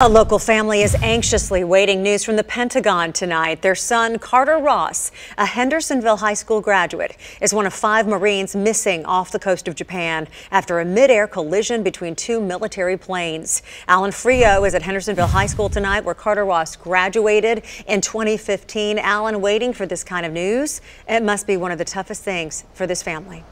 A local family is anxiously waiting news from the Pentagon tonight. Their son, Carter Ross, a Hendersonville High School graduate, is one of five Marines missing off the coast of Japan after a midair collision between two military planes. Alan Frio is at Hendersonville High School tonight, where Carter Ross graduated in 2015. Alan, waiting for this kind of news. It must be one of the toughest things for this family.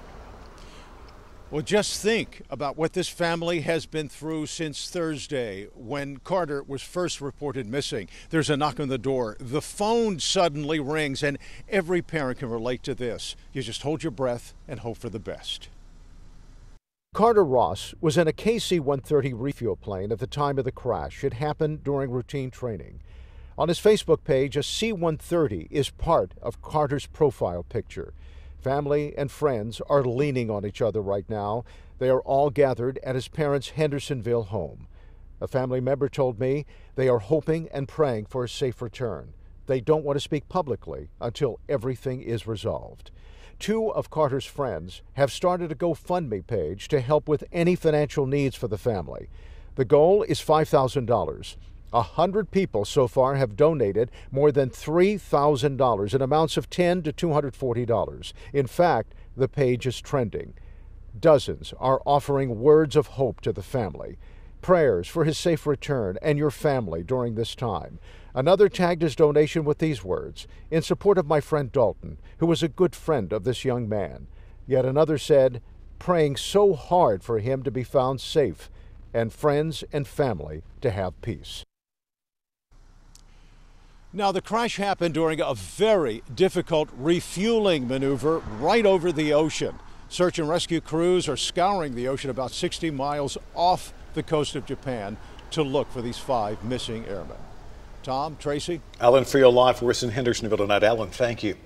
Well, just think about what this family has been through since Thursday when Carter was first reported missing. There's a knock on the door. The phone suddenly rings, and every parent can relate to this. You just hold your breath and hope for the best. Carter Ross was in a KC 130 refuel plane at the time of the crash. It happened during routine training. On his Facebook page, a C 130 is part of Carter's profile picture. Family and friends are leaning on each other right now. They are all gathered at his parents' Hendersonville home. A family member told me they are hoping and praying for a safe return. They don't want to speak publicly until everything is resolved. Two of Carter's friends have started a GoFundMe page to help with any financial needs for the family. The goal is $5,000. A hundred people so far have donated more than $3,000 in amounts of 10 to $240. In fact, the page is trending. Dozens are offering words of hope to the family, prayers for his safe return and your family during this time. Another tagged his donation with these words In support of my friend Dalton, who was a good friend of this young man. Yet another said, Praying so hard for him to be found safe and friends and family to have peace. Now, the crash happened during a very difficult refueling maneuver right over the ocean. Search and rescue crews are scouring the ocean about 60 miles off the coast of Japan to look for these five missing airmen. Tom, Tracy? Alan Frio live for us in Hendersonville tonight. Alan, thank you.